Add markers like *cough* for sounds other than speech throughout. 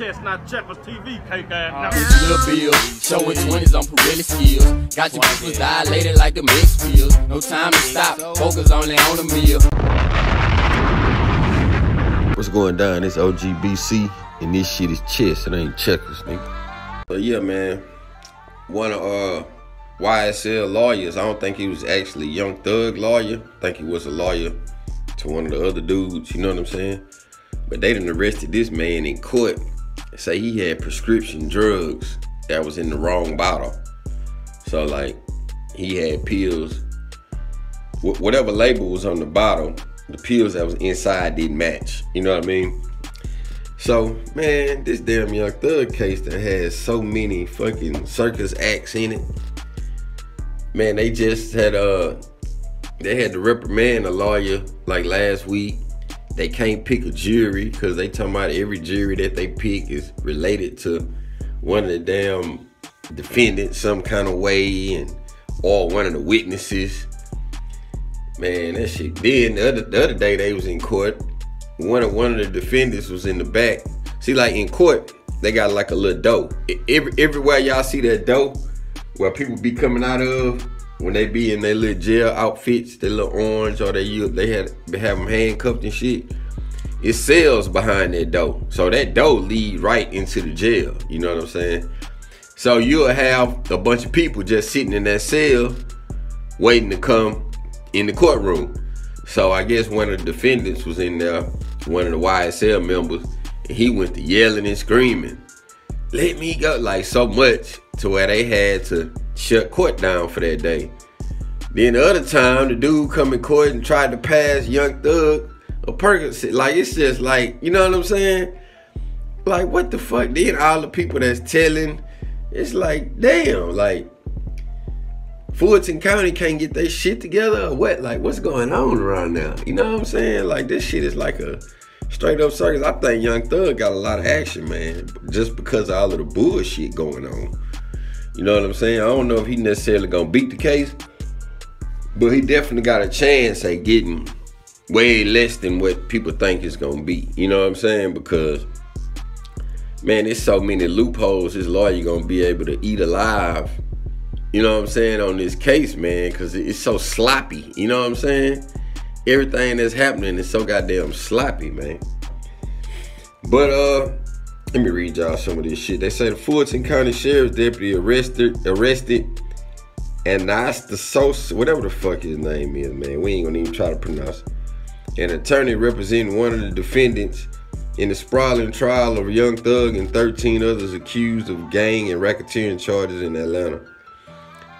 Chess Not Checkers TV, cake ass. It's Lil Bill, showing 20s on Pirelli skills. Got your pupils dilated like the mix pills. No time to stop, focus only on the meal. What's going down? It's OGBC, and this shit is chess. It ain't checkers, nigga. But yeah, man. One of uh YSL lawyers. I don't think he was actually Young Thug lawyer. I think he was a lawyer to one of the other dudes. You know what I'm saying? But they done arrested this man in court. Say he had prescription drugs that was in the wrong bottle. So like he had pills. Wh- whatever label was on the bottle, the pills that was inside didn't match. You know what I mean? So, man, this damn Young Thug case that has so many fucking circus acts in it. Man, they just had uh they had to reprimand a lawyer like last week. They can't pick a jury because they talking about every jury that they pick is related to one of the damn defendants some kind of way and or one of the witnesses. Man, that shit. Then the other the other day they was in court. One of one of the defendants was in the back. See, like in court, they got like a little. E- Every everywhere y'all see that door, where people be coming out of when they be in their little jail outfits, their little orange, or they they had they have them handcuffed and shit. It cells behind that door, so that door lead right into the jail. You know what I'm saying? So you'll have a bunch of people just sitting in that cell, waiting to come in the courtroom. So I guess one of the defendants was in there, one of the YSL members, and he went to yelling and screaming, "Let me go!" Like so much to where they had to shut court down for that day. Then the other time, the dude come in court and tried to pass Young Thug a Percocet. Like it's just like you know what I'm saying? Like what the fuck? Then all the people that's telling, it's like damn, like Fulton County can't get their shit together or what? Like, what's going on around now? You know what I'm saying? Like, this shit is like a straight up circus. I think Young Thug got a lot of action, man, just because of all of the bullshit going on. You know what I'm saying? I don't know if he necessarily gonna beat the case, but he definitely got a chance at getting way less than what people think it's gonna be. You know what I'm saying? Because man, there's so many loopholes this lawyer gonna be able to eat alive you know what I'm saying, on this case, man, because it's so sloppy. You know what I'm saying? Everything that's happening is so goddamn sloppy, man. But uh, let me read y'all some of this shit. They say the Fulton County Sheriff's deputy arrested arrested Anastasos, whatever the fuck his name is, man. We ain't gonna even try to pronounce it. An attorney representing one of the defendants in the sprawling trial of Young Thug and 13 others accused of gang and racketeering charges in Atlanta.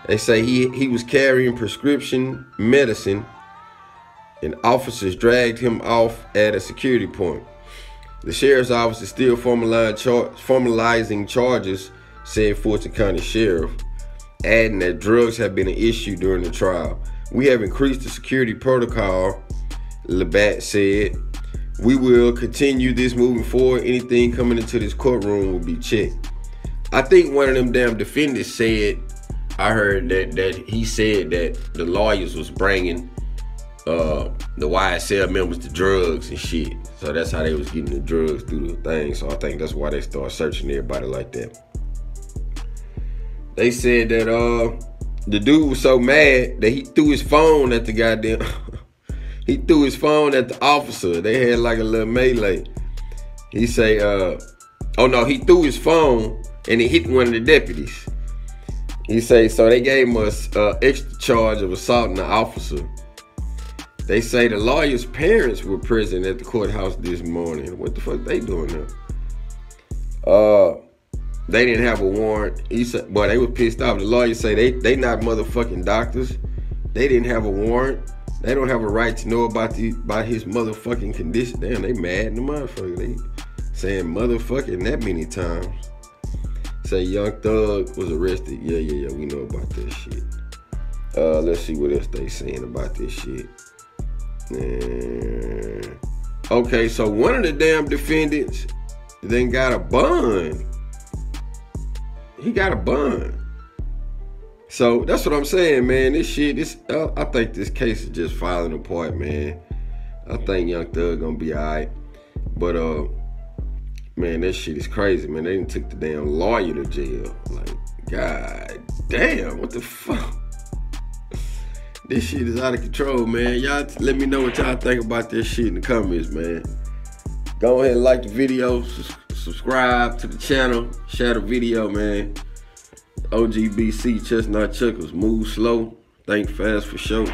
They say he he was carrying prescription medicine, and officers dragged him off at a security point. The sheriff's office is still formalizing, char- formalizing charges, said Fulton County Sheriff, adding that drugs have been an issue during the trial. We have increased the security protocol, Labat said. We will continue this moving forward. Anything coming into this courtroom will be checked. I think one of them damn defendants said I heard that that he said that the lawyers was bringing uh, the YSL members to drugs and shit. So that's how they was getting the drugs through the thing. So I think that's why they start searching everybody like that. They said that uh the dude was so mad that he threw his phone at the goddamn *laughs* he threw his phone at the officer. They had like a little melee. He say uh oh no, he threw his phone and it hit one of the deputies. He say so they gave a uh, extra charge of assaulting the officer. They say the lawyer's parents were present at the courthouse this morning. What the fuck they doing there? Uh, they didn't have a warrant. He said, boy, they were pissed off. The lawyer say they they not motherfucking doctors. They didn't have a warrant. They don't have a right to know about the about his motherfucking condition. Damn, they mad in the motherfucker. They saying motherfucking that many times. Say Young Thug was arrested. Yeah, yeah, yeah. We know about that shit. Uh, let's see what else they saying about this shit. Okay, so one of the damn defendants then got a bond. He got a bond. So that's what I'm saying, man. This shit, this uh, I think this case is just falling apart, man. I think Young Thug gonna be alright, but uh, Man, that shit is crazy, man. They didn't took the damn lawyer to jail. Like, god damn, what the fuck? This shit is out of control, man. Y'all let me know what y'all think about this shit in the comments, man. Go ahead and like the video, subscribe to the channel, share the video, man. OGBC Chess Not Checkers. Move slow, think fast for sure.